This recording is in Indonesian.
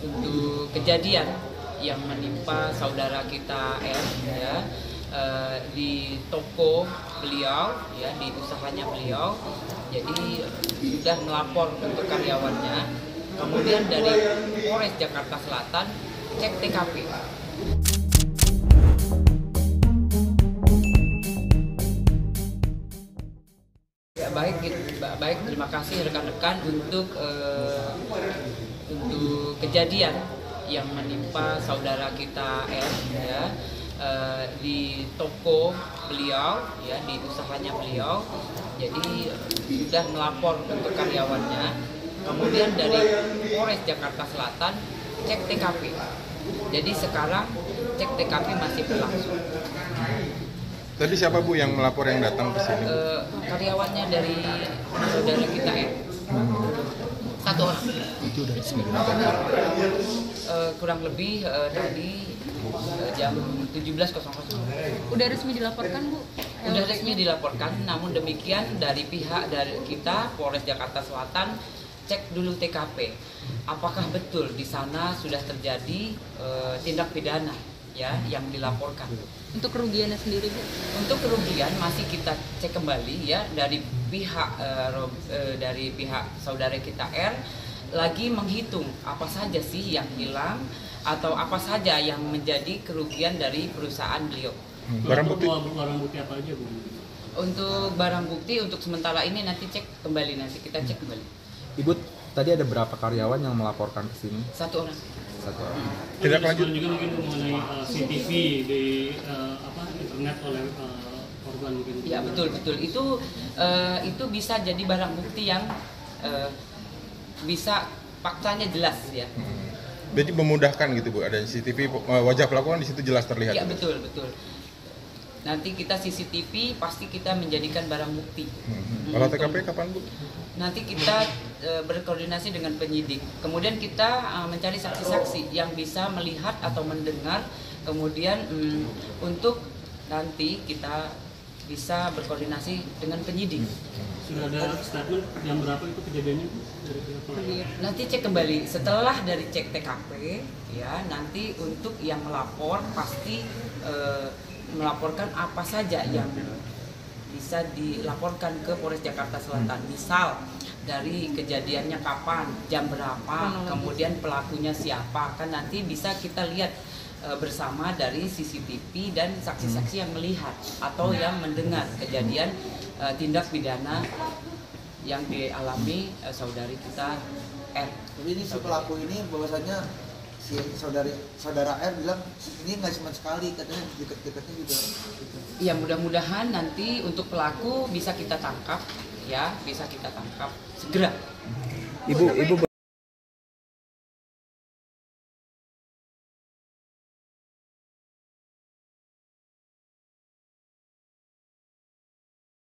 untuk kejadian yang menimpa saudara kita R ya. Eh, di toko beliau ya di usahanya beliau. Jadi sudah melapor untuk karyawannya. Kemudian dari Polres Jakarta Selatan cek TKP Ya baik, ba- baik terima kasih rekan-rekan untuk eh, untuk kejadian yang menimpa saudara kita R ya eh, di toko beliau ya di usahanya beliau. Jadi sudah melapor untuk karyawannya. Kemudian dari Polres Jakarta Selatan cek TKP jadi sekarang cek TKP masih berlangsung. Tadi siapa Bu yang melapor yang datang ke sini? Eh, karyawannya dari saudara kita R satu orang itu udah resmi. Eh, kurang lebih eh, tadi eh, jam 17.00 Udah resmi dilaporkan Bu? sudah resmi dilaporkan namun demikian dari pihak dari kita Polres Jakarta Selatan cek dulu TKP apakah betul di sana sudah terjadi eh, tindak pidana ya yang dilaporkan? Untuk kerugiannya sendiri Bu? untuk kerugian masih kita cek kembali ya dari pihak Rob- eh, dari pihak saudara kita R lagi menghitung apa saja sih yang hilang atau apa saja yang menjadi kerugian dari perusahaan beliau. Hmm, Barang bukti Bawa barang bukti apa aja bu? Untuk barang bukti untuk sementara ini nanti cek kembali nanti kita cek kembali Ibu tadi ada berapa karyawan yang melaporkan ke sini satu orang. satu orang. Tidak Ada lanjut. juga mungkin mengenai uh, CCTV di uh, apa internet oleh uh, korban mungkin. Ya betul betul itu eh, itu bisa jadi barang bukti yang eh, bisa faktanya jelas ya. Jadi memudahkan gitu Bu, ada CCTV eh, wajah pelaku kan di situ jelas terlihat. Ya betul betul. Nanti kita CCTV pasti kita menjadikan barang bukti. Hmm. Kalau TKP kapan Bu? Nanti kita e, berkoordinasi dengan penyidik. Kemudian kita e, mencari saksi-saksi yang bisa melihat atau mendengar. Kemudian mm, untuk nanti kita bisa berkoordinasi dengan penyidik. Sudah ada statement jam berapa itu kejadiannya? Dari pihak pelaku? Nanti cek kembali setelah dari cek TKP ya nanti untuk yang melapor pasti eh, melaporkan apa saja yang bisa dilaporkan ke Polres Jakarta Selatan. Misal dari kejadiannya kapan, jam berapa, kemudian pelakunya siapa kan nanti bisa kita lihat bersama dari CCTV dan saksi-saksi yang melihat atau yang mendengar kejadian eh, tindak pidana yang dialami eh, saudari kita R. Jadi ini si pelaku ini bahwasanya si saudari saudara R bilang ini nggak cuma sekali katanya deket-deketnya juga gitu. Ya mudah-mudahan nanti untuk pelaku bisa kita tangkap ya, bisa kita tangkap segera. Ibu ibu